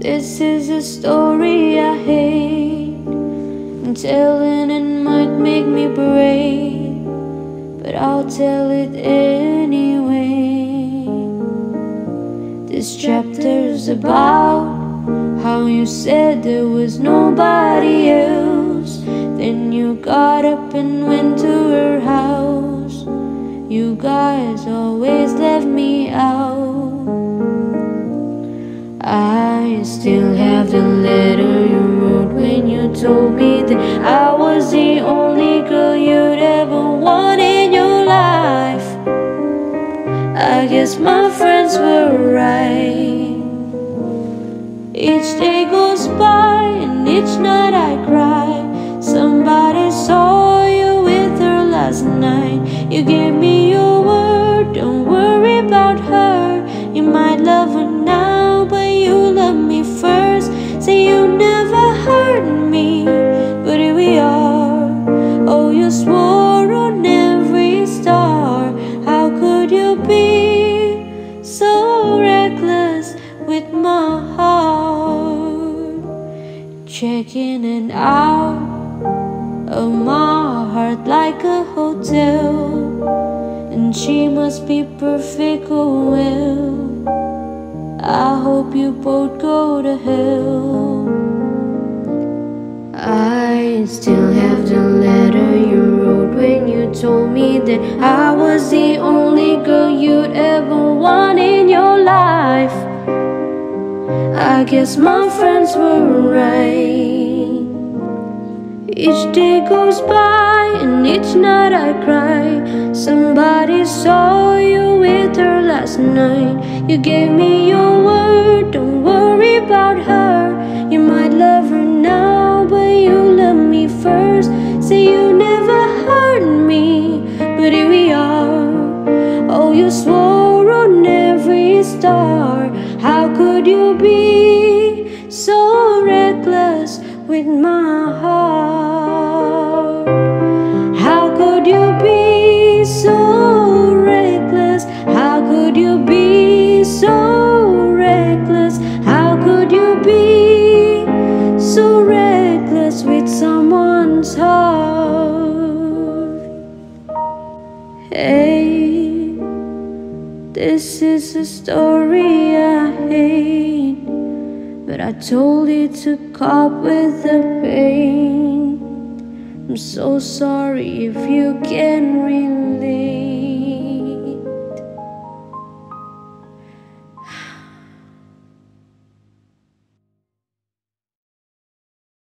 This is a story I hate. And telling it might make me brave, but I'll tell it anyway. This chapter's about how you said there was nobody else. Then you got up and went to her house. You guys always left me out. I still have the letter you wrote when you told me that I was the only girl you'd ever want in your life. I guess my friends were right. Each day goes by and each night I cry. Somebody saw you with her last night. You gave me your word, don't worry about her. Checking in and out of my heart like a hotel. And she must be perfect, oh well. I hope you both go to hell. I still have the letter you wrote when you told me that I was the only girl you'd ever want in your life. I guess my friends were right. Each day goes by and each night I cry. Somebody saw you with her last night. You gave me your word, don't worry about her. You might love her now, but you love me first. Say you never hurt me, but here we are. Oh, you swore on every star. How could you be so reckless with my heart? Hey, this is a story I hate, but I told it to cope with the pain. I'm so sorry if you can relate.